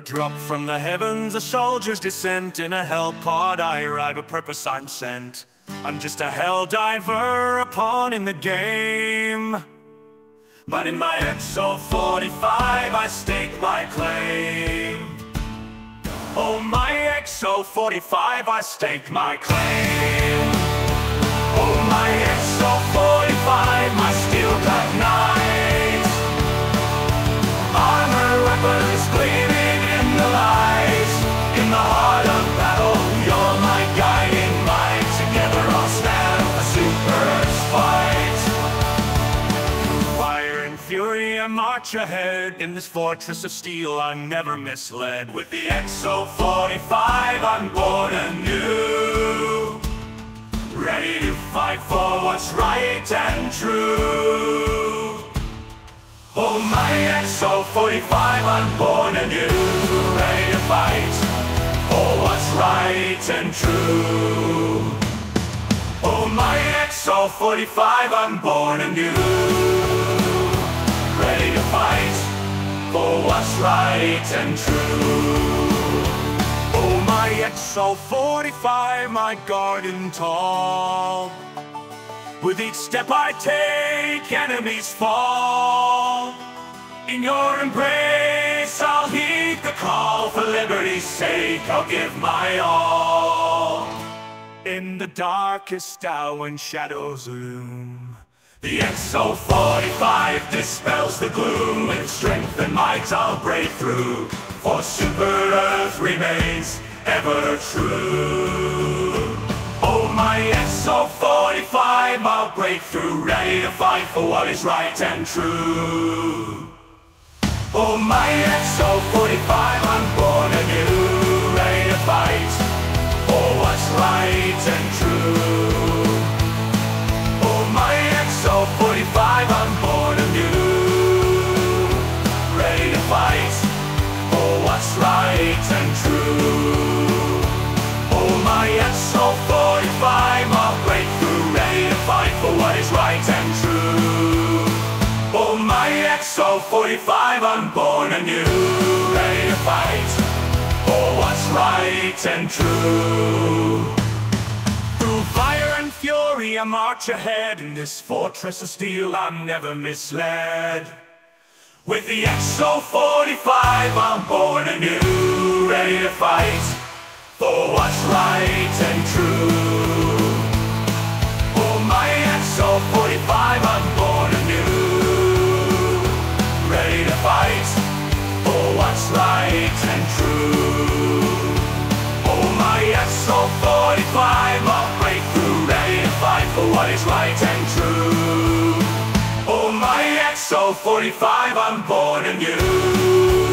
A drop from the heavens, a soldier's descent. In a hell pod I arrive, a purpose I'm sent. I'm just a hell diver, a pawn in the game. But in my EXO-45 I stake my claim. Oh my EXO-45 I stake my claim. Oh my EXO-45 my steel cut I march ahead In this fortress of steel. I'm never misled With the EXO-45 I'm born anew. Ready to fight for what's right and true. Oh my EXO-45 I'm born anew. Ready to fight for what's right and true. Oh my EXO-45 I'm born anew To fight for what's right and true Oh my EXO-45 my garden tall with each step I take, enemies fall. In your embrace, I'll heed the call. For liberty's sake, I'll give my all. In the darkest hour when shadows loom, the EXO-45 dispels the gloom. With strength and might, I'll break through. For Super Earth remains ever true. Oh my EXO-45, I'll break through, ready to fight for what is right and true. Oh my EXO-45, I'm Oh my EXO-45, I'll break through, ready to fight for what is right and true. Oh my EXO-45, I'm born anew, ready to fight for what's right and true. Through fire and fury I march ahead In this fortress of steel I'm never misled With the EXO-45 I'm born anew Ready to fight for what's right and true. For my EXO-45 I'm born anew Ready to fight for what's right and true. Oh my EXO-45 I'll break through Ready to fight for what is right and true. Oh my EXO-45 I'm born anew